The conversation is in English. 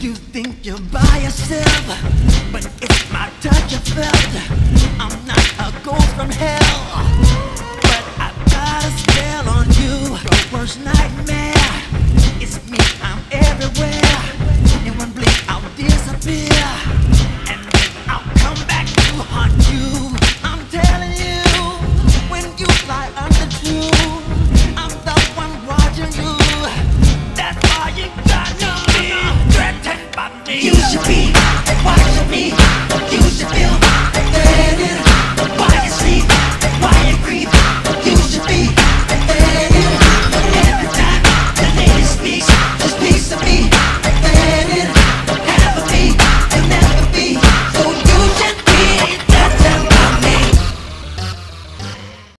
You think you're by yourself, but it's my touch you felt. I'm not a ghost from hell, but I got a spell on you. Your worst nightmare, it's me, I'm everywhere. In one blink, I'll disappear.